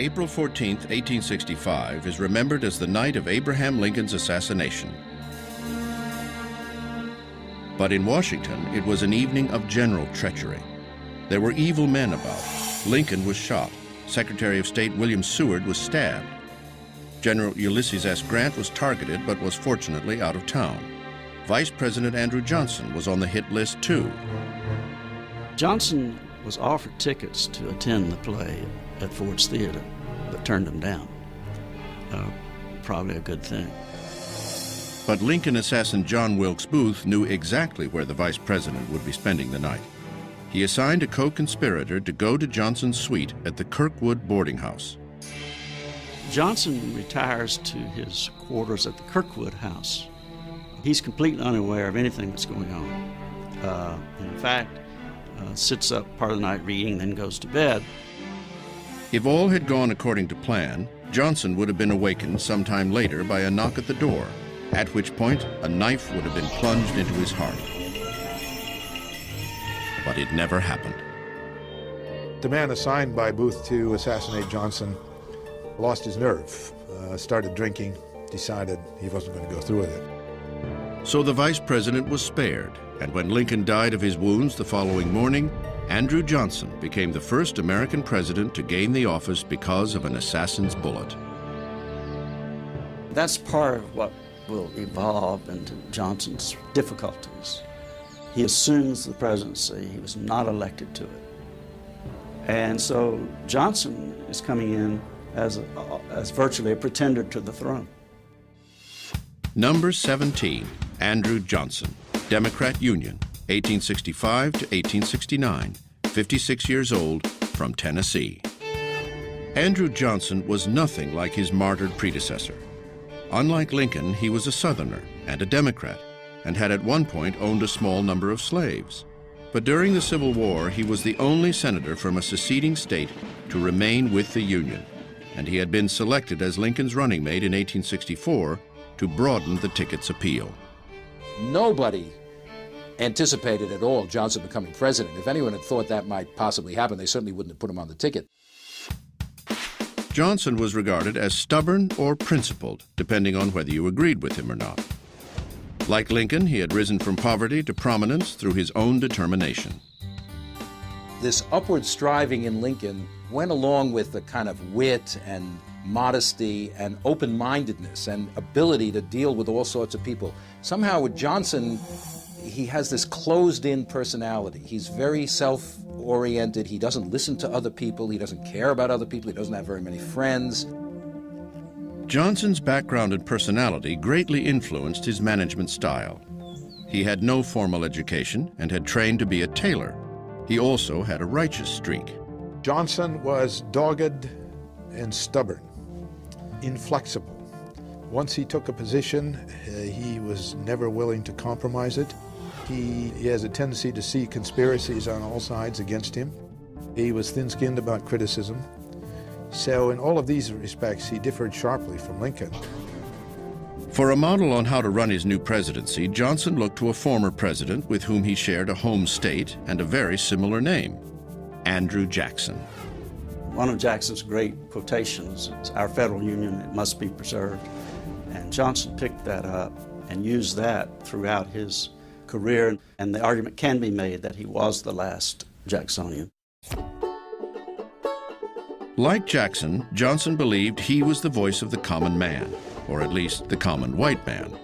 April 14, 1865 is remembered as the night of Abraham Lincoln's assassination. But in Washington, it was an evening of general treachery. There were evil men about. Lincoln was shot. Secretary of State William Seward was stabbed. General Ulysses S. Grant was targeted but was fortunately out of town. Vice President Andrew Johnson was on the hit list too. Johnson was offered tickets to attend the play at Ford's Theater, but turned them down. Uh, probably a good thing. But Lincoln assassin John Wilkes Booth knew exactly where the vice president would be spending the night. He assigned a co-conspirator to go to Johnson's suite at the Kirkwood boarding house. Johnson retires to his quarters at the Kirkwood house. He's completely unaware of anything that's going on. Uh, in fact, uh, sits up part of the night reading, then goes to bed. If all had gone according to plan, Johnson would have been awakened sometime later by a knock at the door, at which point a knife would have been plunged into his heart. But it never happened. The man assigned by Booth to assassinate Johnson lost his nerve, uh, started drinking, decided he wasn't going to go through with it. So the vice president was spared, and when Lincoln died of his wounds the following morning, Andrew Johnson became the first American president to gain the office because of an assassin's bullet. That's part of what will evolve into Johnson's difficulties. He assumes the presidency, he was not elected to it. And so Johnson is coming in as, a, as virtually a pretender to the throne. Number 17, Andrew Johnson. Democrat Union, 1865 to 1869, 56 years old, from Tennessee. Andrew Johnson was nothing like his martyred predecessor. Unlike Lincoln, he was a Southerner and a Democrat, and had at one point owned a small number of slaves. But during the Civil War, he was the only senator from a seceding state to remain with the Union, and he had been selected as Lincoln's running mate in 1864 to broaden the ticket's appeal. Nobody anticipated at all Johnson becoming president. If anyone had thought that might possibly happen, they certainly wouldn't have put him on the ticket. Johnson was regarded as stubborn or principled, depending on whether you agreed with him or not. Like Lincoln, he had risen from poverty to prominence through his own determination. This upward striving in Lincoln went along with the kind of wit and modesty and open mindedness and ability to deal with all sorts of people. Somehow, with Johnson, he has this closed in personality. He's very self oriented. He doesn't listen to other people. He doesn't care about other people. He doesn't have very many friends. Johnson's background and personality greatly influenced his management style. He had no formal education and had trained to be a tailor. He also had a righteous streak. Johnson was dogged and stubborn, inflexible. Once he took a position, uh, he was never willing to compromise it. He, he has a tendency to see conspiracies on all sides against him. He was thin skinned about criticism. So, in all of these respects, he differed sharply from Lincoln. For a model on how to run his new presidency, Johnson looked to a former president with whom he shared a home state and a very similar name Andrew Jackson. One of Jackson's great quotations is Our federal union it must be preserved. And Johnson picked that up and used that throughout his career, and the argument can be made that he was the last Jacksonian. Like Jackson, Johnson believed he was the voice of the common man, or at least the common white man.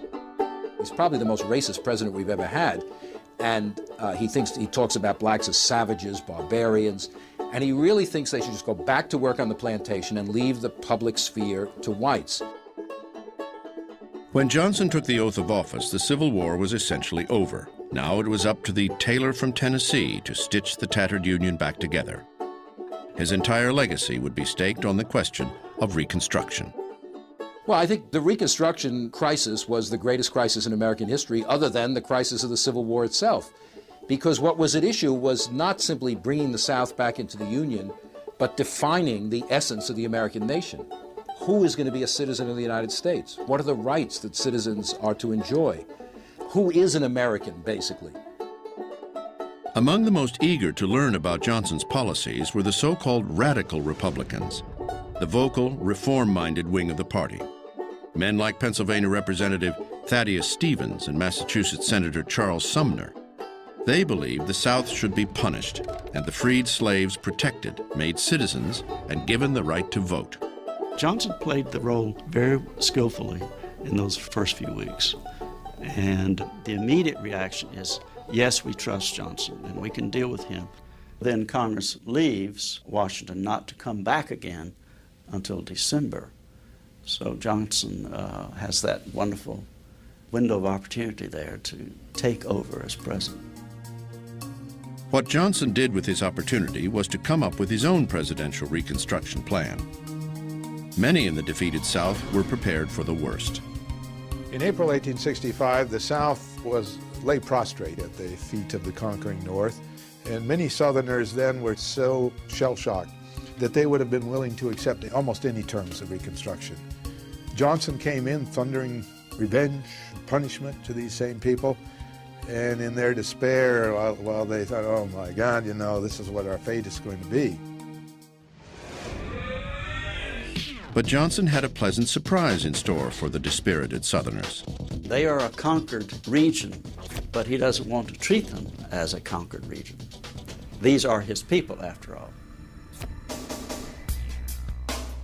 He's probably the most racist president we've ever had. And uh, he thinks he talks about blacks as savages, barbarians, and he really thinks they should just go back to work on the plantation and leave the public sphere to whites. When Johnson took the oath of office, the Civil War was essentially over. Now it was up to the tailor from Tennessee to stitch the tattered Union back together. His entire legacy would be staked on the question of Reconstruction. Well, I think the Reconstruction crisis was the greatest crisis in American history, other than the crisis of the Civil War itself. Because what was at issue was not simply bringing the South back into the Union, but defining the essence of the American nation. Who is going to be a citizen of the United States? What are the rights that citizens are to enjoy? Who is an American, basically? Among the most eager to learn about Johnson's policies were the so called radical Republicans. the vocal, reform minded wing of the party. Men like Pennsylvania Representative Thaddeus Stevens and Massachusetts Senator Charles Sumner. They believed the South should be punished and the freed slaves protected, made citizens, and given the right to vote. Johnson played the role very skillfully in those first few weeks. And the immediate reaction is yes, we trust Johnson and we can deal with him. Then Congress leaves Washington not to come back again until December. So Johnson uh, has that wonderful window of opportunity there to take over as president. What Johnson did with his opportunity was to come up with his own presidential reconstruction plan. Many in the defeated South were prepared for the worst. In April 1865, the South was lay prostrate at the feet of the conquering North, and many Southerners then were so shell-shocked that they would have been willing to accept almost any terms of Reconstruction. Johnson came in thundering revenge punishment to these same people, and in their despair, while, while they thought, oh my God, you know, this is what our fate is going to be. But Johnson had a pleasant surprise in store for the dispirited Southerners. They are a conquered region, but he doesn't want to treat them as a conquered region. These are his people, after all.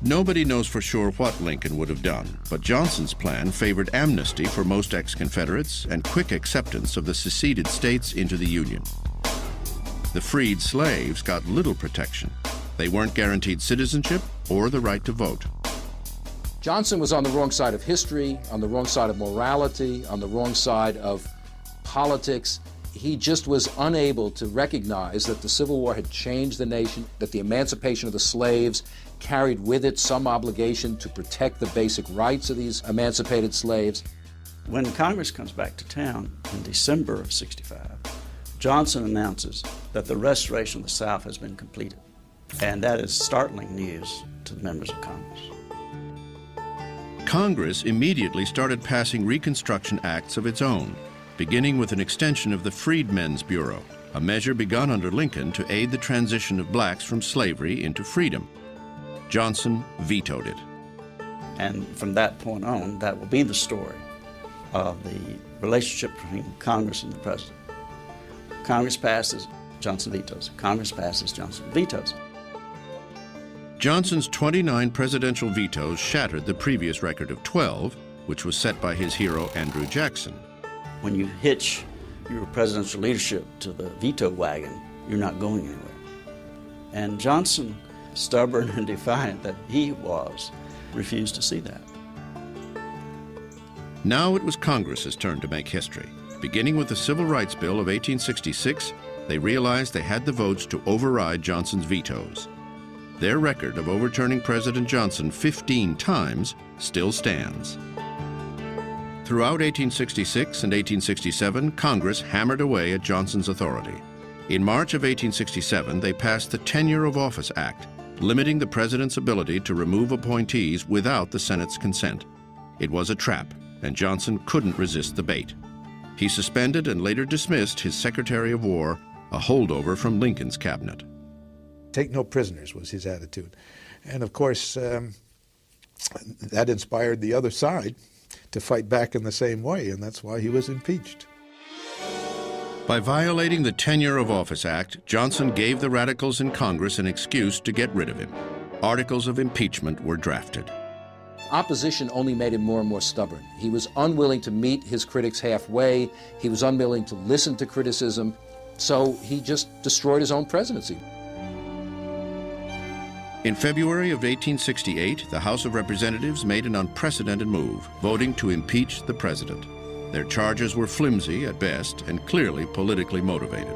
Nobody knows for sure what Lincoln would have done, but Johnson's plan favored amnesty for most ex-Confederates and quick acceptance of the seceded states into the Union. The freed slaves got little protection. They weren't guaranteed citizenship or the right to vote. Johnson was on the wrong side of history, on the wrong side of morality, on the wrong side of politics. He just was unable to recognize that the Civil War had changed the nation, that the emancipation of the slaves carried with it some obligation to protect the basic rights of these emancipated slaves. When Congress comes back to town in December of 65, Johnson announces that the restoration of the South has been completed. And that is startling news to the members of Congress. Congress immediately started passing Reconstruction Acts of its own, beginning with an extension of the Freedmen's Bureau, a measure begun under Lincoln to aid the transition of blacks from slavery into freedom. Johnson vetoed it. And from that point on, that will be the story of the relationship between Congress and the President. Congress passes, Johnson vetoes. Congress passes, Johnson vetoes. Johnson's 29 presidential vetoes shattered the previous record of 12, which was set by his hero Andrew Jackson. When you hitch your presidential leadership to the veto wagon, you're not going anywhere. And Johnson, stubborn and defiant that he was, refused to see that. Now it was Congress's turn to make history. Beginning with the Civil Rights Bill of 1866, they realized they had the votes to override Johnson's vetoes. Their record of overturning President Johnson 15 times still stands. Throughout 1866 and 1867, Congress hammered away at Johnson's authority. In March of 1867, they passed the Tenure of Office Act, limiting the president's ability to remove appointees without the Senate's consent. It was a trap, and Johnson couldn't resist the bait. He suspended and later dismissed his Secretary of War, a holdover from Lincoln's cabinet. Take no prisoners was his attitude. And of course, um, that inspired the other side to fight back in the same way, and that's why he was impeached. By violating the Tenure of Office Act, Johnson gave the radicals in Congress an excuse to get rid of him. Articles of impeachment were drafted. Opposition only made him more and more stubborn. He was unwilling to meet his critics halfway. He was unwilling to listen to criticism. So he just destroyed his own presidency. In February of 1868, the House of Representatives made an unprecedented move, voting to impeach the president. Their charges were flimsy at best and clearly politically motivated.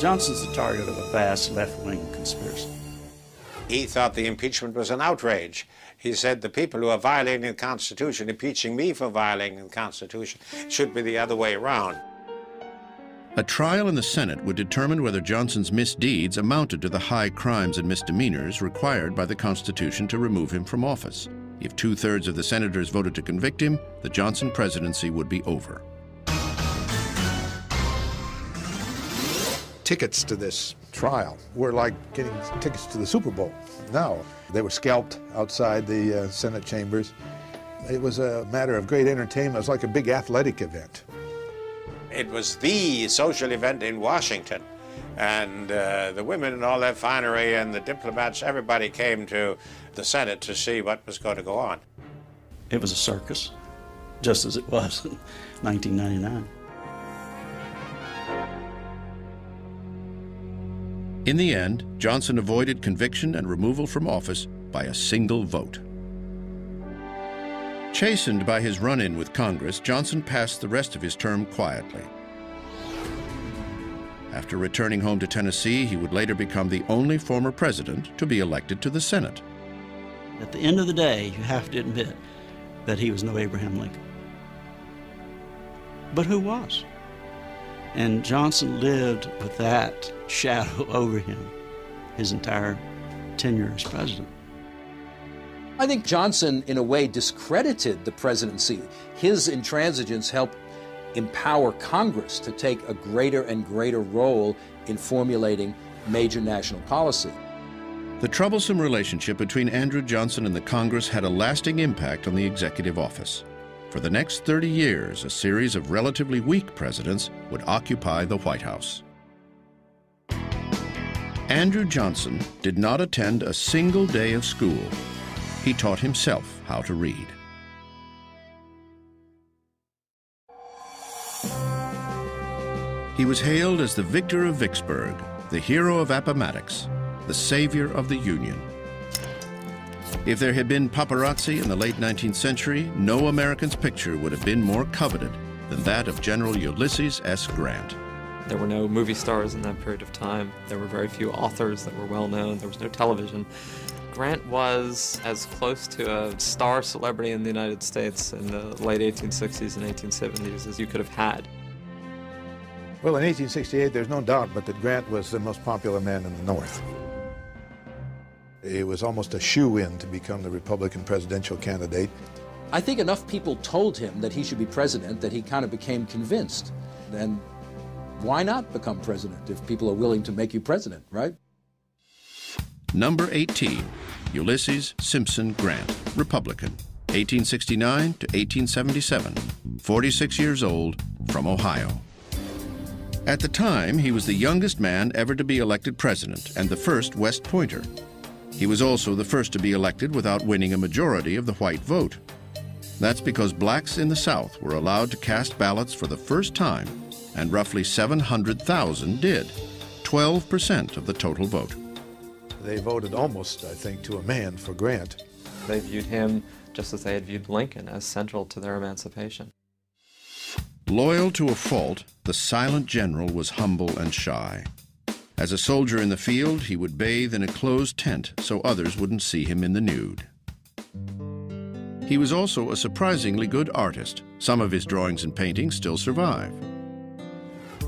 Johnson's the target of a vast left-wing conspiracy. He thought the impeachment was an outrage. He said the people who are violating the Constitution, impeaching me for violating the Constitution, should be the other way around. A trial in the Senate would determine whether Johnson's misdeeds amounted to the high crimes and misdemeanors required by the Constitution to remove him from office. If two thirds of the senators voted to convict him, the Johnson presidency would be over. Tickets to this trial were like getting tickets to the Super Bowl. Now, they were scalped outside the uh, Senate chambers. It was a matter of great entertainment. It was like a big athletic event. It was the social event in Washington. And uh, the women in all their finery and the diplomats, everybody came to the Senate to see what was going to go on. It was a circus, just as it was in 1999. In the end, Johnson avoided conviction and removal from office by a single vote. Chastened by his run in with Congress, Johnson passed the rest of his term quietly. After returning home to Tennessee, he would later become the only former president to be elected to the Senate. At the end of the day, you have to admit that he was no Abraham Lincoln. But who was? And Johnson lived with that shadow over him his entire tenure as president. I think Johnson, in a way, discredited the presidency. His intransigence helped empower Congress to take a greater and greater role in formulating major national policy. The troublesome relationship between Andrew Johnson and the Congress had a lasting impact on the executive office. For the next 30 years, a series of relatively weak presidents would occupy the White House. Andrew Johnson did not attend a single day of school. He taught himself how to read. He was hailed as the victor of Vicksburg, the hero of Appomattox, the savior of the Union. If there had been paparazzi in the late 19th century, no American's picture would have been more coveted than that of General Ulysses S. Grant. There were no movie stars in that period of time. There were very few authors that were well known. There was no television. Grant was as close to a star celebrity in the United States in the late 1860s and 1870s as you could have had. Well, in 1868, there's no doubt but that Grant was the most popular man in the North. It was almost a shoo-in to become the Republican presidential candidate. I think enough people told him that he should be president that he kind of became convinced. And why not become president if people are willing to make you president, right? Number 18, Ulysses Simpson Grant, Republican, 1869 to 1877, 46 years old, from Ohio. At the time, he was the youngest man ever to be elected president and the first West Pointer. He was also the first to be elected without winning a majority of the white vote. That's because blacks in the South were allowed to cast ballots for the first time, and roughly 700,000 did, 12% of the total vote. They voted almost, I think, to a man for Grant. They viewed him just as they had viewed Lincoln as central to their emancipation. Loyal to a fault, the silent general was humble and shy. As a soldier in the field, he would bathe in a closed tent so others wouldn't see him in the nude. He was also a surprisingly good artist. Some of his drawings and paintings still survive.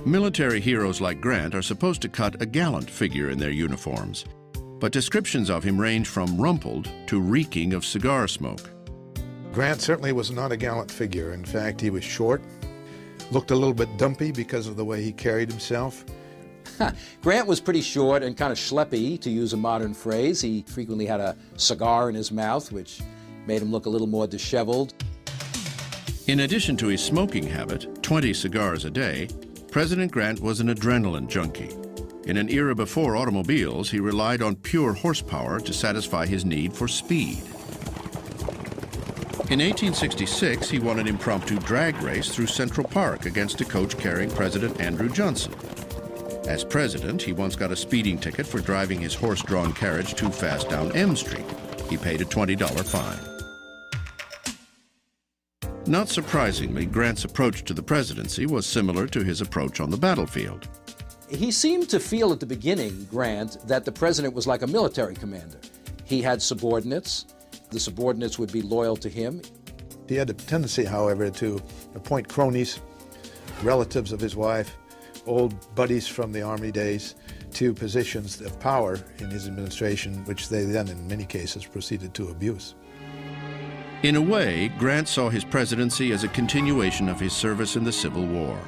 Military heroes like Grant are supposed to cut a gallant figure in their uniforms, but descriptions of him range from rumpled to reeking of cigar smoke. Grant certainly was not a gallant figure. In fact, he was short, looked a little bit dumpy because of the way he carried himself. Grant was pretty short and kind of schleppy, to use a modern phrase. He frequently had a cigar in his mouth, which made him look a little more disheveled. In addition to his smoking habit, 20 cigars a day, President Grant was an adrenaline junkie. In an era before automobiles, he relied on pure horsepower to satisfy his need for speed. In 1866, he won an impromptu drag race through Central Park against a coach carrying President Andrew Johnson. As president, he once got a speeding ticket for driving his horse-drawn carriage too fast down M Street. He paid a $20 fine. Not surprisingly, Grant's approach to the presidency was similar to his approach on the battlefield. He seemed to feel at the beginning, Grant, that the president was like a military commander. He had subordinates. The subordinates would be loyal to him. He had a tendency, however, to appoint cronies, relatives of his wife, old buddies from the Army days, to positions of power in his administration, which they then, in many cases, proceeded to abuse. In a way, Grant saw his presidency as a continuation of his service in the Civil War.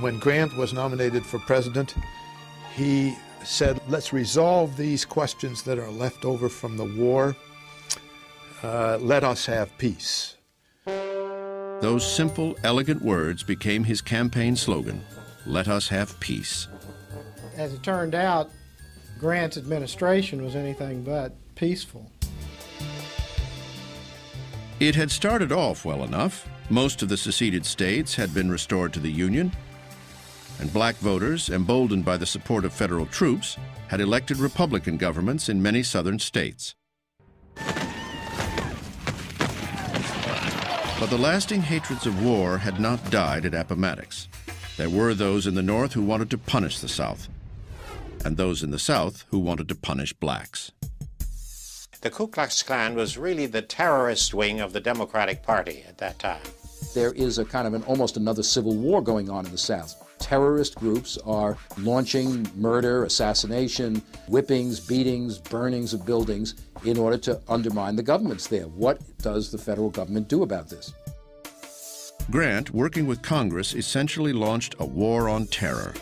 When Grant was nominated for president, he said, let's resolve these questions that are left over from the war. Uh, let us have peace. Those simple, elegant words became his campaign slogan let us have peace. As it turned out, Grant's administration was anything but peaceful. It had started off well enough. Most of the seceded states had been restored to the Union, and black voters, emboldened by the support of federal troops, had elected Republican governments in many southern states. But the lasting hatreds of war had not died at Appomattox. There were those in the North who wanted to punish the South, and those in the South who wanted to punish blacks. The Ku Klux Klan was really the terrorist wing of the Democratic Party at that time. There is a kind of an almost another civil war going on in the South. Terrorist groups are launching murder, assassination, whippings, beatings, burnings of buildings in order to undermine the governments there. What does the federal government do about this? Grant, working with Congress, essentially launched a war on terror.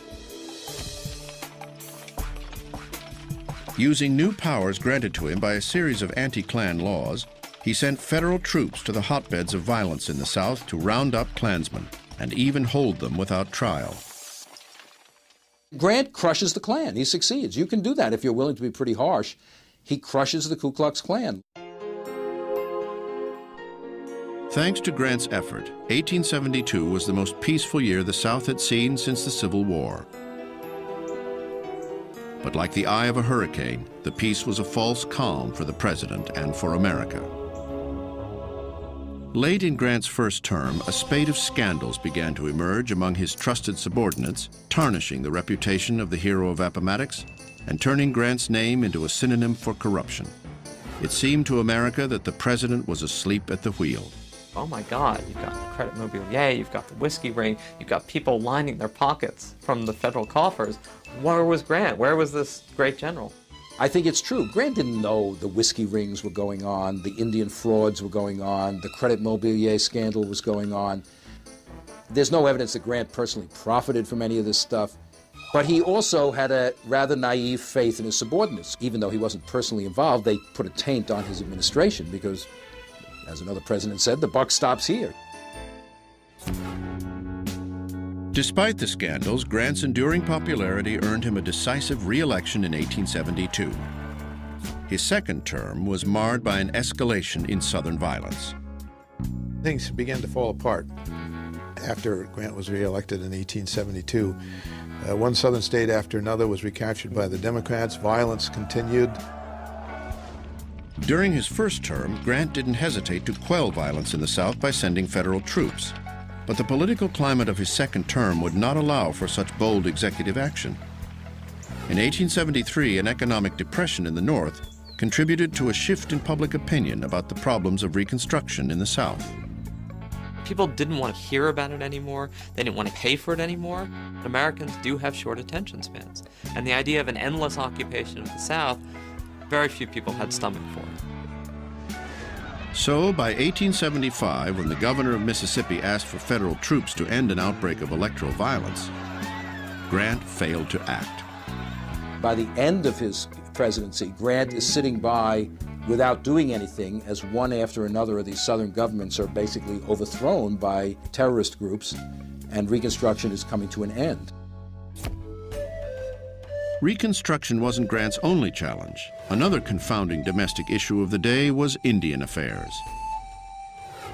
Using new powers granted to him by a series of anti-Klan laws, he sent federal troops to the hotbeds of violence in the South to round up Klansmen and even hold them without trial. Grant crushes the Klan. He succeeds. You can do that if you're willing to be pretty harsh. He crushes the Ku Klux Klan. Thanks to Grant's effort, 1872 was the most peaceful year the South had seen since the Civil War. But like the eye of a hurricane, the peace was a false calm for the president and for America. Late in Grant's first term, a spate of scandals began to emerge among his trusted subordinates, tarnishing the reputation of the hero of Appomattox and turning Grant's name into a synonym for corruption. It seemed to America that the president was asleep at the wheel. Oh my God, you've got the credit mobilier, you've got the whiskey ring, you've got people lining their pockets from the federal coffers. Where was Grant? Where was this great general? I think it's true. Grant didn't know the whiskey rings were going on, the Indian frauds were going on, the credit mobilier scandal was going on. There's no evidence that Grant personally profited from any of this stuff. But he also had a rather naive faith in his subordinates. Even though he wasn't personally involved, they put a taint on his administration because, as another president said, the buck stops here. Despite the scandals, Grant's enduring popularity earned him a decisive re-election in 1872. His second term was marred by an escalation in Southern violence. Things began to fall apart after Grant was reelected in 1872. Uh, one southern state after another was recaptured by the Democrats. Violence continued. During his first term, Grant didn't hesitate to quell violence in the South by sending federal troops. But the political climate of his second term would not allow for such bold executive action. In 1873, an economic depression in the North contributed to a shift in public opinion about the problems of Reconstruction in the South. People didn't want to hear about it anymore. They didn't want to pay for it anymore. Americans do have short attention spans. And the idea of an endless occupation of the South, very few people had stomach for it. So, by 1875, when the governor of Mississippi asked for federal troops to end an outbreak of electoral violence, Grant failed to act. By the end of his presidency, Grant is sitting by without doing anything as one after another of these southern governments are basically overthrown by terrorist groups and Reconstruction is coming to an end. Reconstruction wasn't Grant's only challenge. Another confounding domestic issue of the day was Indian affairs.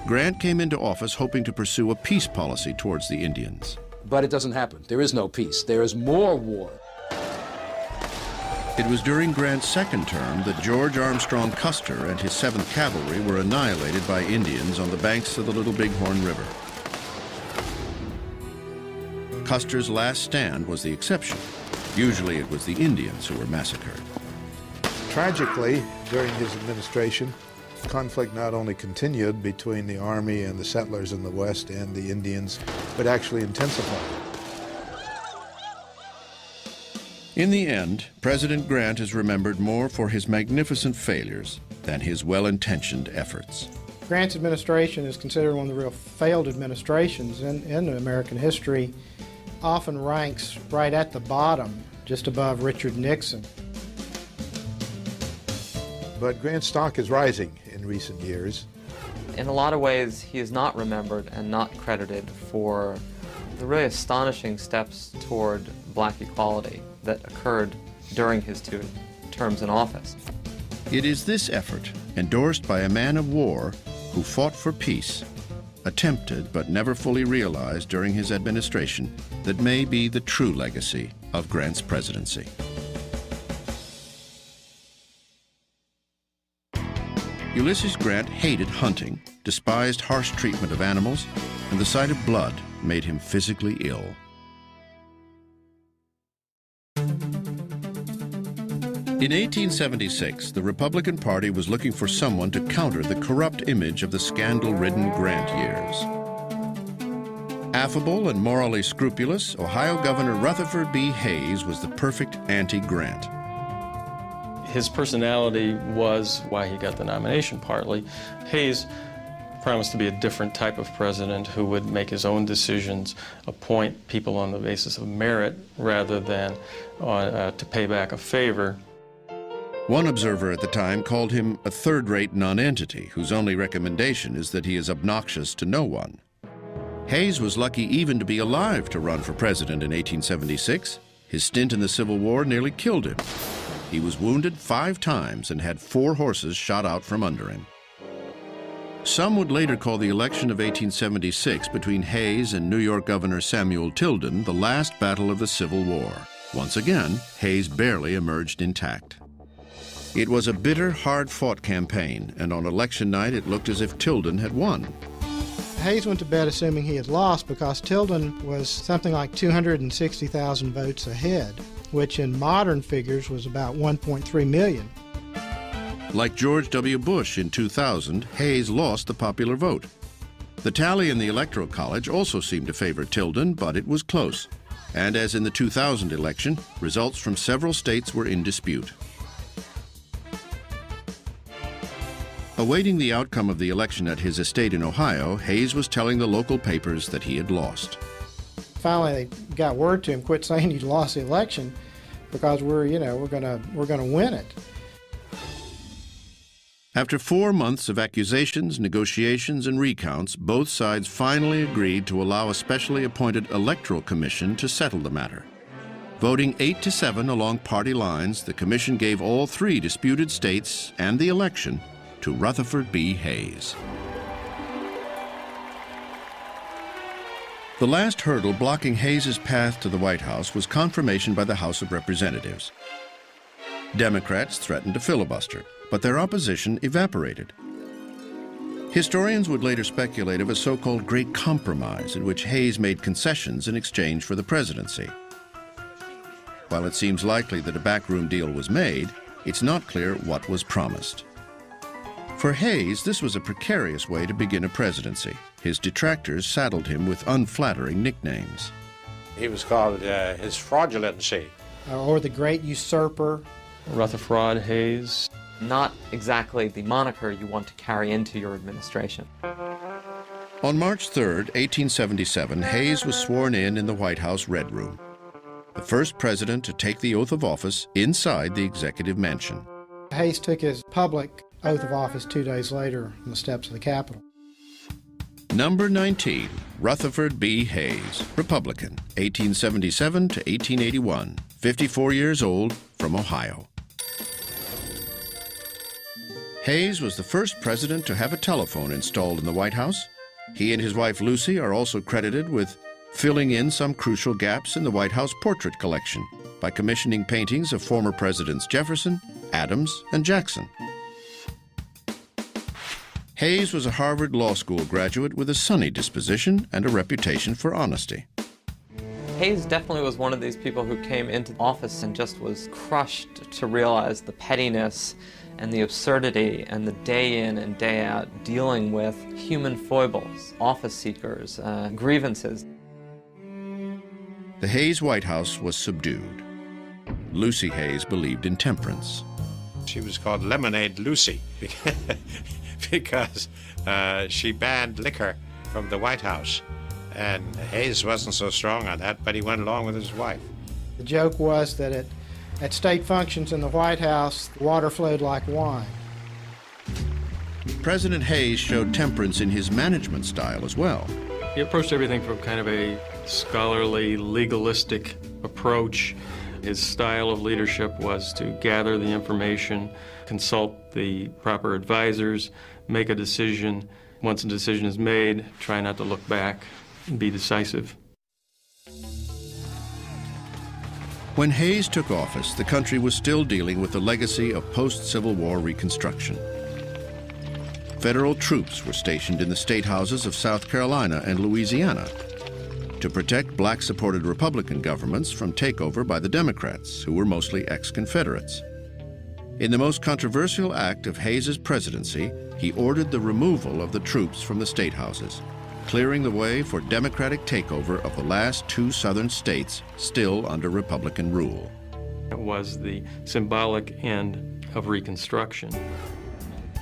Grant came into office hoping to pursue a peace policy towards the Indians. But it doesn't happen. There is no peace. There is more war. It was during Grant's second term that George Armstrong Custer and his 7th Cavalry were annihilated by Indians on the banks of the Little Bighorn River. Custer's last stand was the exception. Usually it was the Indians who were massacred. Tragically, during his administration, conflict not only continued between the Army and the settlers in the West and the Indians, but actually intensified. In the end, President Grant is remembered more for his magnificent failures than his well-intentioned efforts. Grant's administration is considered one of the real failed administrations in, in American history, often ranks right at the bottom just above Richard Nixon. But Grant's stock is rising in recent years. In a lot of ways, he is not remembered and not credited for the really astonishing steps toward black equality that occurred during his two terms in office. It is this effort, endorsed by a man of war who fought for peace, attempted but never fully realized during his administration, that may be the true legacy of Grant's presidency. Ulysses Grant hated hunting, despised harsh treatment of animals, and the sight of blood made him physically ill. In 1876, the Republican Party was looking for someone to counter the corrupt image of the scandal-ridden Grant years. Affable and morally scrupulous, Ohio Governor Rutherford B. Hayes was the perfect anti-Grant. His personality was why he got the nomination, partly. Hayes promised to be a different type of president who would make his own decisions, appoint people on the basis of merit rather than uh, to pay back a favor. One observer at the time called him a third-rate nonentity whose only recommendation is that he is obnoxious to no one. Hayes was lucky even to be alive to run for president in 1876. His stint in the Civil War nearly killed him. He was wounded five times and had four horses shot out from under him. Some would later call the election of 1876 between Hayes and New York Governor Samuel Tilden the last battle of the Civil War. Once again, Hayes barely emerged intact. It was a bitter, hard-fought campaign, and on election night it looked as if Tilden had won. Hayes went to bed assuming he had lost because Tilden was something like 260,000 votes ahead which in modern figures was about 1.3 million. Like George W. Bush in 2000, Hayes lost the popular vote. The tally in the Electoral College also seemed to favor Tilden, but it was close. And as in the 2000 election, results from several states were in dispute. Awaiting the outcome of the election at his estate in Ohio, Hayes was telling the local papers that he had lost finally they got word to him, quit saying he'd lost the election because we're, you know, we're gonna we're gonna win it. After four months of accusations, negotiations, and recounts, both sides finally agreed to allow a specially appointed electoral commission to settle the matter. Voting 8 to 7 along party lines, the commission gave all three disputed states and the election to Rutherford B. Hayes. The last hurdle blocking Hayes's path to the White House was confirmation by the House of Representatives. Democrats threatened to filibuster, but their opposition evaporated. Historians would later speculate of a so-called Great Compromise in which Hayes made concessions in exchange for the presidency. While it seems likely that a backroom deal was made, it's not clear what was promised. For Hayes, this was a precarious way to begin a presidency. His detractors saddled him with unflattering nicknames. He was called uh, his fraudulency. Uh, or the great usurper. Rutherford Hayes. Not exactly the moniker you want to carry into your administration. On March 3, 1877, Hayes was sworn in in the White House Red Room, the first president to take the oath of office inside the executive mansion. Hayes took his public oath of office two days later on the steps of the Capitol. Number 19, Rutherford B. Hayes, Republican, 1877 to 1881, 54 years old, from Ohio. Hayes was the first president to have a telephone installed in the White House. He and his wife Lucy are also credited with filling in some crucial gaps in the White House portrait collection by commissioning paintings of former Presidents Jefferson, Adams, and Jackson. Hayes was a Harvard Law School graduate with a sunny disposition and a reputation for honesty. Hayes definitely was one of these people who came into office and just was crushed to realize the pettiness and the absurdity and the day in and day out dealing with human foibles, office seekers, uh, grievances. The Hayes White House was subdued. Lucy Hayes believed in temperance. She was called Lemonade Lucy. because uh, she banned liquor from the White House. And Hayes wasn't so strong on that, but he went along with his wife. The joke was that at, at state functions in the White House, water flowed like wine. President Hayes showed temperance in his management style as well. He approached everything from kind of a scholarly, legalistic approach. His style of leadership was to gather the information, consult the proper advisors, make a decision. Once a decision is made, try not to look back and be decisive. When Hayes took office, the country was still dealing with the legacy of post Civil War Reconstruction. Federal troops were stationed in the state houses of South Carolina and Louisiana to protect black supported Republican governments from takeover by the Democrats, who were mostly ex Confederates. In the most controversial act of Hayes's presidency, he ordered the removal of the troops from the state houses clearing the way for Democratic takeover of the last two southern states still under Republican rule. It was the symbolic end of Reconstruction.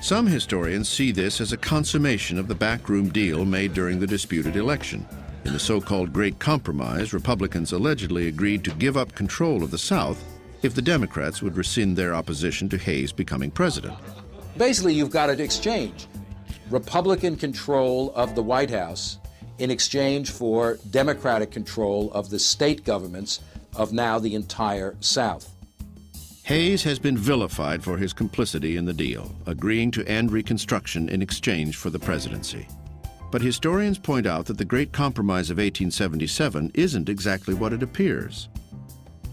Some historians see this as a consummation of the backroom deal made during the disputed election. In the so called Great Compromise, Republicans allegedly agreed to give up control of the South if the Democrats would rescind their opposition to Hayes becoming president. Basically, you've got an exchange. Republican control of the White House in exchange for Democratic control of the state governments of now the entire South. Hayes has been vilified for his complicity in the deal, agreeing to end Reconstruction in exchange for the presidency. But historians point out that the Great Compromise of 1877 isn't exactly what it appears.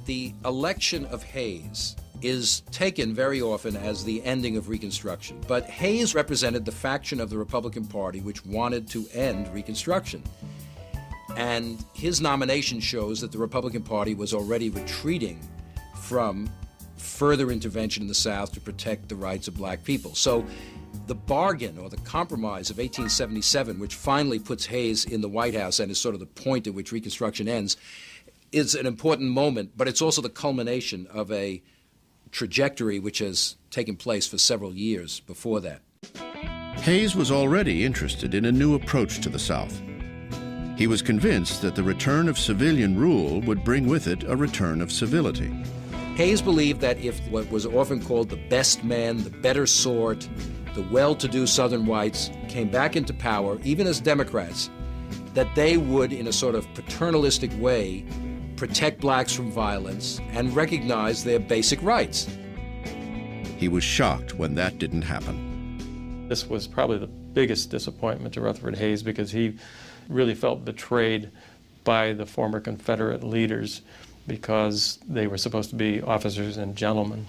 The election of Hayes is taken very often as the ending of Reconstruction. But Hayes represented the faction of the Republican Party which wanted to end Reconstruction. And his nomination shows that the Republican Party was already retreating from further intervention in the South to protect the rights of black people. So the bargain or the compromise of 1877, which finally puts Hayes in the White House and is sort of the point at which Reconstruction ends, is an important moment, but it's also the culmination of a trajectory which has taken place for several years before that. Hayes was already interested in a new approach to the South. He was convinced that the return of civilian rule would bring with it a return of civility. Hayes believed that if what was often called the best men, the better sort, the well to do Southern whites came back into power, even as Democrats, that they would, in a sort of paternalistic way, protect blacks from violence, and recognize their basic rights. He was shocked when that didn't happen. This was probably the biggest disappointment to Rutherford Hayes because he really felt betrayed by the former Confederate leaders because they were supposed to be officers and gentlemen.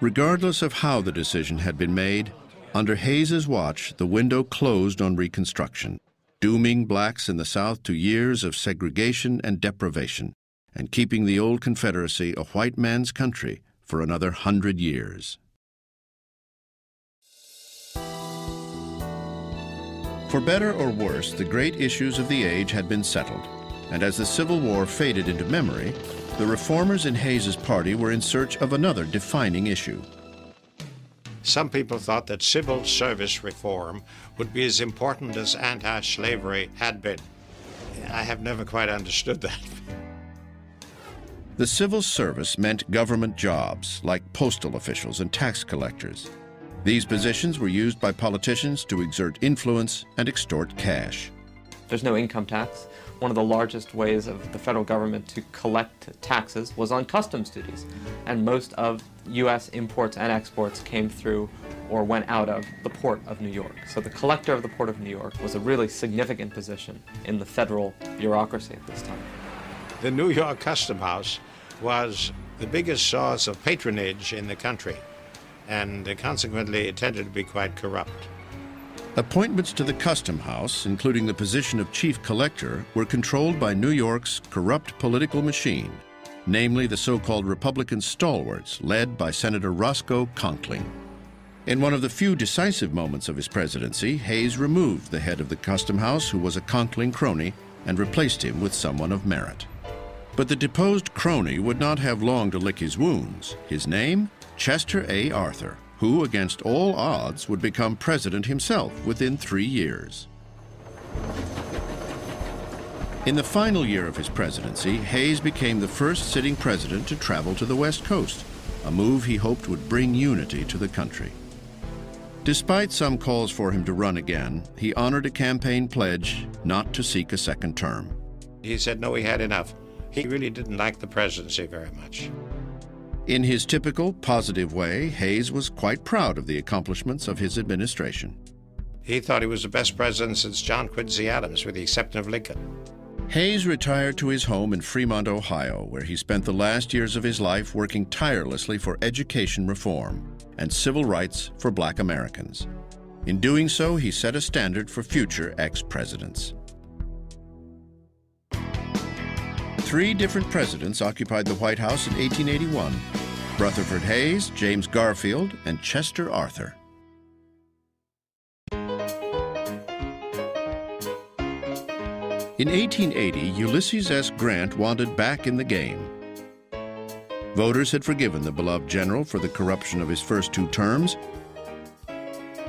Regardless of how the decision had been made, under Hayes's watch, the window closed on Reconstruction dooming blacks in the South to years of segregation and deprivation, and keeping the old Confederacy a white man's country for another hundred years. For better or worse, the great issues of the age had been settled, and as the Civil War faded into memory, the reformers in Hayes's party were in search of another defining issue. Some people thought that civil service reform would be as important as anti slavery had been. I have never quite understood that. The civil service meant government jobs like postal officials and tax collectors. These positions were used by politicians to exert influence and extort cash. There's no income tax. One of the largest ways of the federal government to collect taxes was on customs duties, and most of U.S. imports and exports came through or went out of the Port of New York. So the collector of the Port of New York was a really significant position in the federal bureaucracy at this time. The New York Custom House was the biggest source of patronage in the country, and consequently it tended to be quite corrupt. Appointments to the Custom House, including the position of chief collector, were controlled by New York's corrupt political machine, namely the so-called Republican stalwarts led by Senator Roscoe Conkling. In one of the few decisive moments of his presidency, Hayes removed the head of the Custom House, who was a Conkling crony, and replaced him with someone of merit. But the deposed crony would not have long to lick his wounds. His name? Chester A. Arthur who, against all odds, would become president himself within three years. In the final year of his presidency, Hayes became the first sitting president to travel to the West Coast, a move he hoped would bring unity to the country. Despite some calls for him to run again, he honored a campaign pledge not to seek a second term. He said no, he had enough. He really didn't like the presidency very much. In his typical positive way, Hayes was quite proud of the accomplishments of his administration. He thought he was the best president since John Quincy Adams, with the exception of Lincoln. Hayes retired to his home in Fremont, Ohio, where he spent the last years of his life working tirelessly for education reform and civil rights for black Americans. In doing so, he set a standard for future ex-presidents. Three different presidents occupied the White House in 1881. Rutherford Hayes, James Garfield, and Chester Arthur. In 1880, Ulysses S. Grant wanted back in the game. Voters had forgiven the beloved general for the corruption of his first two terms,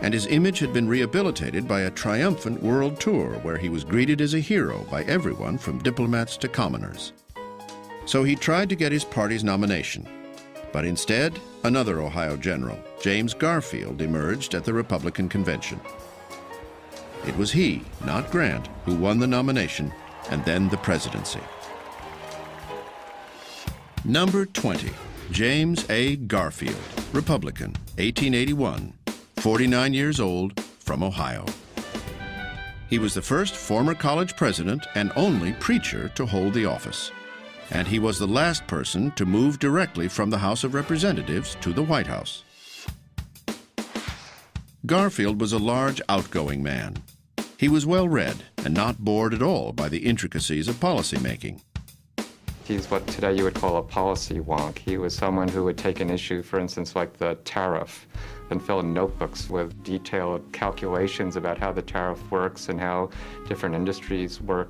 and his image had been rehabilitated by a triumphant world tour where he was greeted as a hero by everyone from diplomats to commoners. So he tried to get his party's nomination, but instead, another Ohio general, James Garfield, emerged at the Republican convention. It was he, not Grant, who won the nomination and then the presidency. Number 20, James A. Garfield, Republican, 1881, 49 years old, from Ohio. He was the first former college president and only preacher to hold the office. And he was the last person to move directly from the House of Representatives to the White House. Garfield was a large, outgoing man he was well read and not bored at all by the intricacies of policymaking. He's what today you would call a policy wonk. He was someone who would take an issue, for instance, like the tariff, and fill notebooks with detailed calculations about how the tariff works and how different industries work.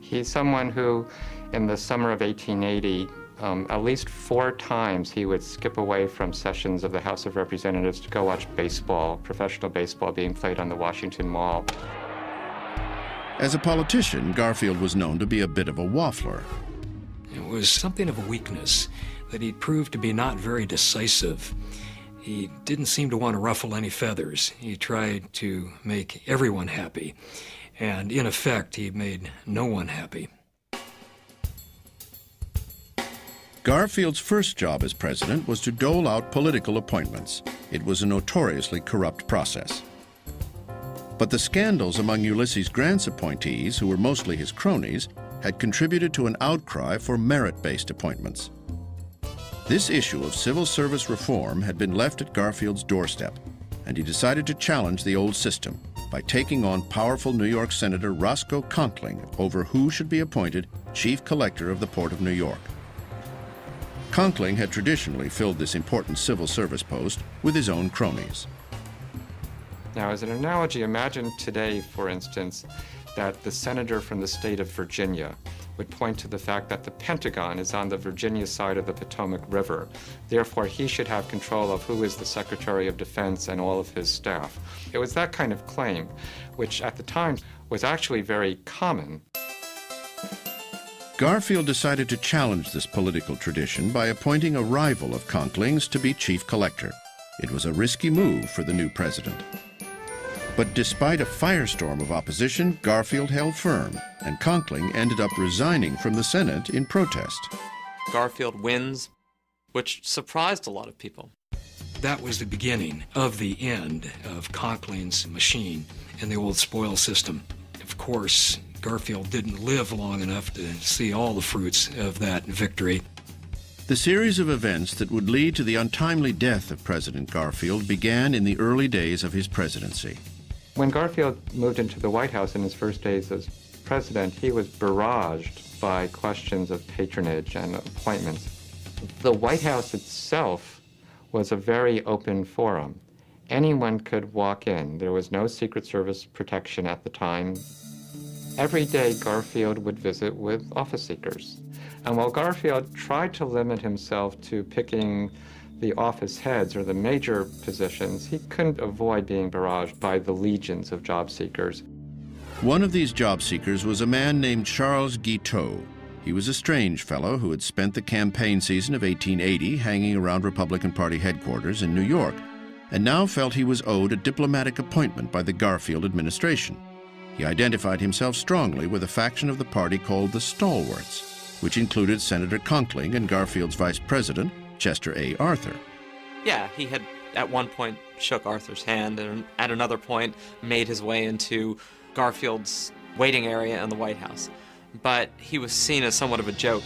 He's someone who, in the summer of 1880, um, at least four times he would skip away from sessions of the House of Representatives to go watch baseball, professional baseball being played on the Washington Mall. As a politician, Garfield was known to be a bit of a waffler. It was something of a weakness that he proved to be not very decisive. He didn't seem to want to ruffle any feathers. He tried to make everyone happy. And in effect, he made no one happy. Garfield's first job as president was to dole out political appointments. It was a notoriously corrupt process. But the scandals among Ulysses Grant's appointees, who were mostly his cronies, had contributed to an outcry for merit-based appointments. This issue of civil service reform had been left at Garfield's doorstep, and he decided to challenge the old system by taking on powerful New York Senator Roscoe Conkling over who should be appointed chief collector of the Port of New York. Conkling had traditionally filled this important civil service post with his own cronies. Now, as an analogy, imagine today, for instance, that the senator from the state of Virginia would point to the fact that the Pentagon is on the Virginia side of the Potomac River. Therefore, he should have control of who is the Secretary of Defense and all of his staff. It was that kind of claim, which at the time was actually very common. Garfield decided to challenge this political tradition by appointing a rival of Conkling's to be chief collector. It was a risky move for the new president. But despite a firestorm of opposition, Garfield held firm, and Conkling ended up resigning from the Senate in protest. Garfield wins, which surprised a lot of people. That was the beginning of the end of Conkling's machine and the old spoil system. Of course, Garfield didn't live long enough to see all the fruits of that victory. The series of events that would lead to the untimely death of President Garfield began in the early days of his presidency. When Garfield moved into the White House in his first days as president, he was barraged by questions of patronage and appointments. The White House itself was a very open forum. Anyone could walk in. There was no Secret Service protection at the time. Every day, Garfield would visit with office seekers. And while Garfield tried to limit himself to picking the office heads or the major positions, he couldn't avoid being barraged by the legions of job seekers. One of these job seekers was a man named Charles Guiteau. He was a strange fellow who had spent the campaign season of 1880 hanging around Republican Party headquarters in New York, and now felt he was owed a diplomatic appointment by the Garfield administration. He identified himself strongly with a faction of the party called the Stalwarts, which included Senator Conkling and Garfield's vice president, Chester A. Arthur. Yeah, he had at one point shook Arthur's hand and at another point made his way into Garfield's waiting area in the White House. But he was seen as somewhat of a joke.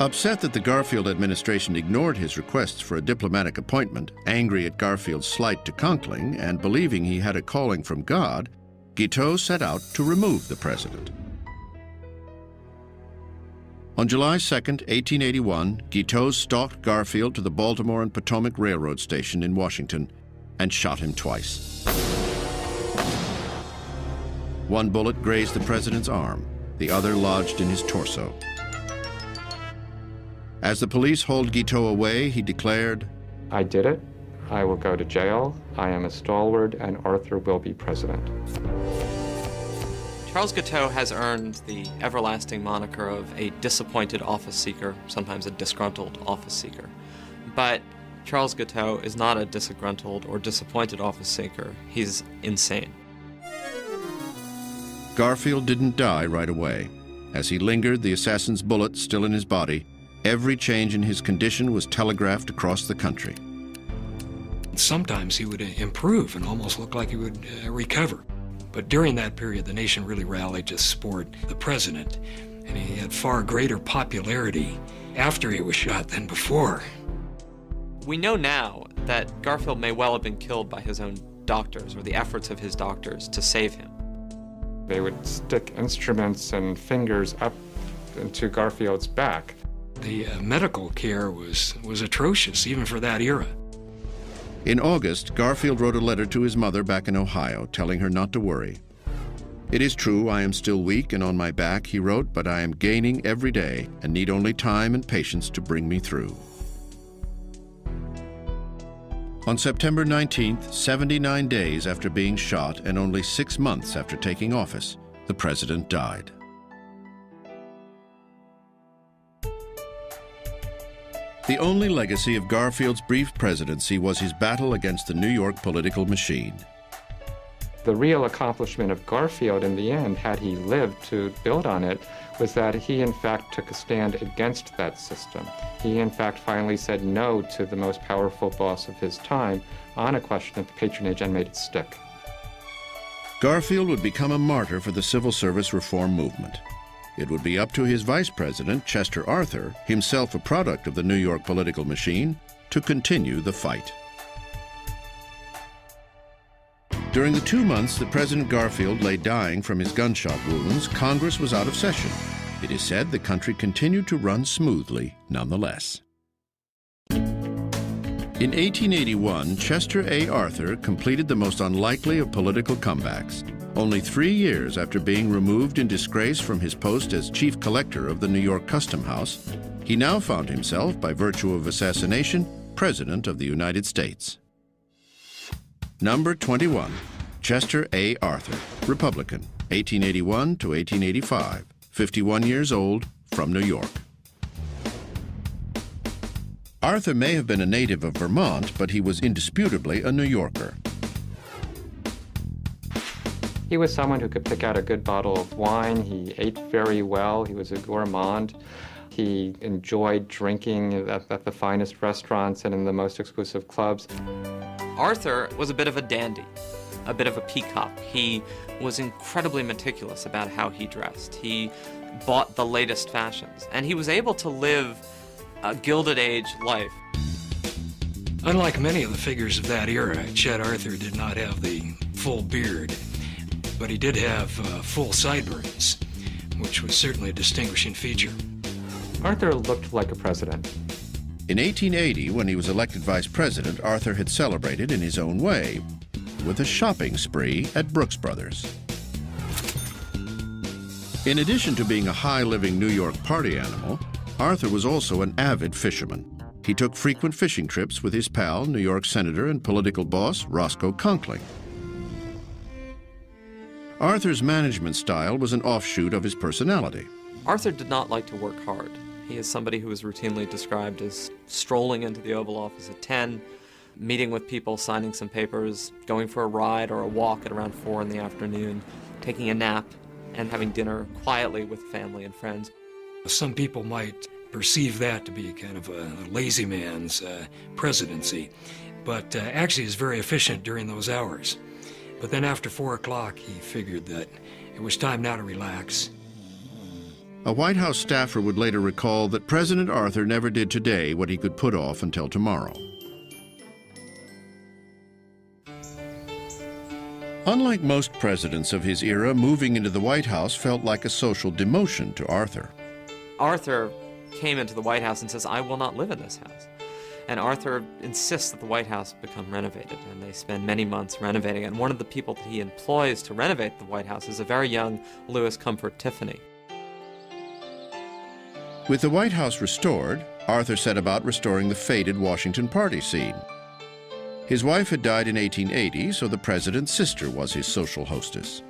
Upset that the Garfield administration ignored his requests for a diplomatic appointment, angry at Garfield's slight to Conkling, and believing he had a calling from God, Guiteau set out to remove the president. On July 2, 1881, Guiteau stalked Garfield to the Baltimore and Potomac Railroad Station in Washington and shot him twice. One bullet grazed the president's arm, the other lodged in his torso. As the police hauled Guiteau away, he declared, I did it. I will go to jail. I am a stalwart, and Arthur will be president. Charles Guiteau has earned the everlasting moniker of a disappointed office seeker, sometimes a disgruntled office seeker. But Charles Guiteau is not a disgruntled or disappointed office seeker. He's insane. Garfield didn't die right away. As he lingered, the assassin's bullet still in his body, every change in his condition was telegraphed across the country. Sometimes he would improve and almost look like he would uh, recover. But during that period, the nation really rallied to support the president, and he had far greater popularity after he was shot than before. We know now that Garfield may well have been killed by his own doctors or the efforts of his doctors to save him. They would stick instruments and fingers up into Garfield's back. The uh, medical care was, was atrocious, even for that era. In August, Garfield wrote a letter to his mother back in Ohio, telling her not to worry. It is true I am still weak and on my back, he wrote, but I am gaining every day and need only time and patience to bring me through. On September 19th, 79 days after being shot and only six months after taking office, the president died. The only legacy of Garfield's brief presidency was his battle against the New York political machine. The real accomplishment of Garfield in the end, had he lived to build on it, was that he in fact took a stand against that system. He in fact finally said no to the most powerful boss of his time on a question of patronage and made it stick. Garfield would become a martyr for the civil service reform movement. It would be up to his vice president, Chester Arthur, himself a product of the New York political machine, to continue the fight. During the two months that President Garfield lay dying from his gunshot wounds, Congress was out of session. It is said the country continued to run smoothly nonetheless. In 1881, Chester A. Arthur completed the most unlikely of political comebacks. Only three years after being removed in disgrace from his post as chief collector of the New York Custom House, he now found himself, by virtue of assassination, President of the United States. Number 21, Chester A. Arthur, Republican, 1881 to 1885, 51 years old, from New York. Arthur may have been a native of Vermont, but he was indisputably a New Yorker. He was someone who could pick out a good bottle of wine. He ate very well. He was a gourmand. He enjoyed drinking at, at, the finest restaurants and in the most exclusive clubs. Arthur was a bit of a dandy, a bit of a peacock. He was incredibly meticulous about how he dressed. He bought the latest fashions, and he was able to live a Gilded Age life. Unlike many of the figures of that era, Chet Arthur did not have the full beard but he did have uh, full sideburns, which was certainly a distinguishing feature. Arthur looked like a president. In 1880, when he was elected vice president, Arthur had celebrated in his own way with a shopping spree at Brooks Brothers. In addition to being a high-living New York party animal, Arthur was also an avid fisherman. He took frequent fishing trips with his pal, New York Senator and political boss Roscoe Conkling. Arthur's management style was an offshoot of his personality. Arthur did not like to work hard. He is somebody who is routinely described as strolling into the Oval Office at 10, meeting with people, signing some papers, going for a ride or a walk at around 4 in the afternoon, taking a nap, and having dinner quietly with family and friends. Some people might perceive that to be kind of a lazy man's uh, presidency, but uh, actually is very efficient during those hours. But then after 4 o'clock, he figured that it was time now to relax. A White House staffer would later recall that President Arthur never did today what he could put off until tomorrow. Unlike most presidents of his era, moving into the White House felt like a social demotion to Arthur. Arthur came into the White House and says, I will not live in this house. And Arthur insists that the White House become renovated, and they spend many months renovating. And one of the people that he employs to renovate the White House is a very young Louis Comfort Tiffany. With the White House restored, Arthur set about restoring the faded Washington party scene. His wife had died in 1880, so the president's sister was his social hostess.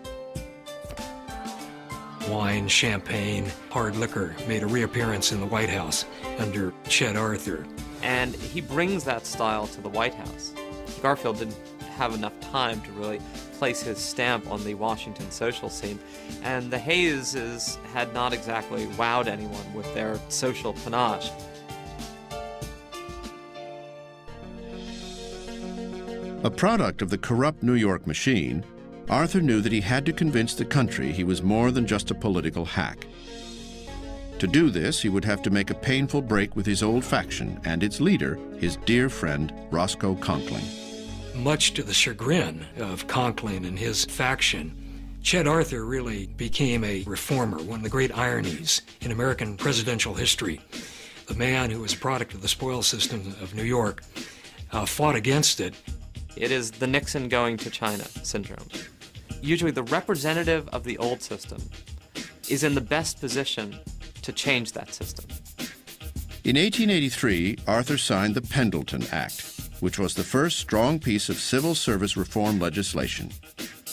Wine, champagne, hard liquor made a reappearance in the White House under Chet Arthur. And he brings that style to the White House. Garfield didn't have enough time to really place his stamp on the Washington social scene, and the Hayes had not exactly wowed anyone with their social panache. A product of the corrupt New York machine, Arthur knew that he had to convince the country he was more than just a political hack. To do this, he would have to make a painful break with his old faction and its leader, his dear friend Roscoe Conkling. Much to the chagrin of Conkling and his faction, Chet Arthur really became a reformer, one of the great ironies in American presidential history. The man who was a product of the spoil system of New York uh, fought against it it is the Nixon going to China syndrome. Usually, the representative of the old system is in the best position to change that system. In 1883, Arthur signed the Pendleton Act, which was the first strong piece of civil service reform legislation.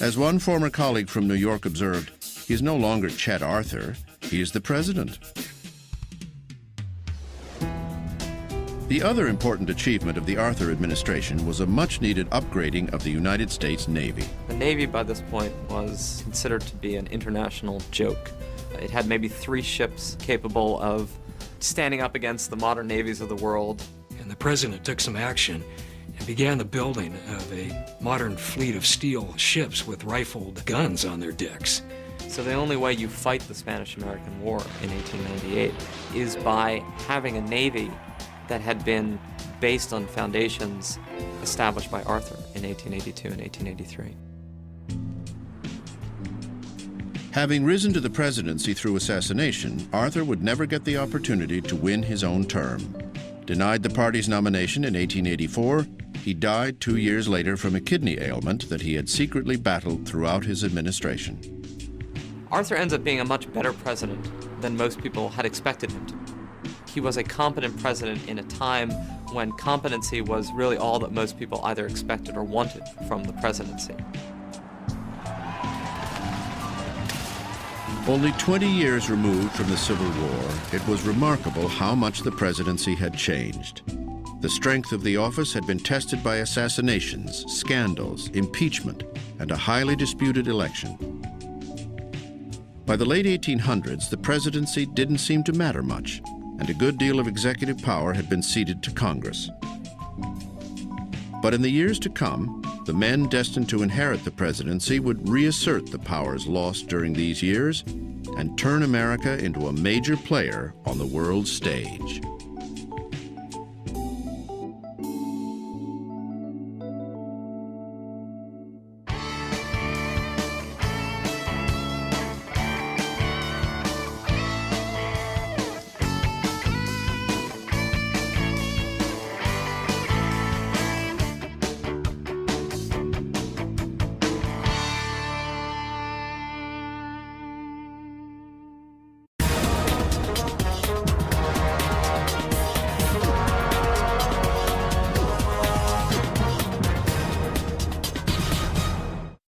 As one former colleague from New York observed, he is no longer Chet Arthur, he is the president. The other important achievement of the Arthur administration was a much needed upgrading of the United States Navy. The Navy by this point was considered to be an international joke. It had maybe three ships capable of standing up against the modern navies of the world. And the president took some action and began the building of a modern fleet of steel ships with rifled guns on their decks. So the only way you fight the Spanish American War in 1898 is by having a navy that had been based on foundations established by Arthur in 1882 and 1883. Having risen to the presidency through assassination, Arthur would never get the opportunity to win his own term. Denied the party's nomination in 1884, he died two years later from a kidney ailment that he had secretly battled throughout his administration. Arthur ends up being a much better president than most people had expected him to he was a competent president in a time when competency was really all that most people either expected or wanted from the presidency. Only 20 years removed from the Civil War, it was remarkable how much the presidency had changed. The strength of the office had been tested by assassinations, scandals, impeachment, and a highly disputed election. By the late 1800s, the presidency didn't seem to matter much and a good deal of executive power had been ceded to Congress. But in the years to come, the men destined to inherit the presidency would reassert the powers lost during these years and turn America into a major player on the world stage.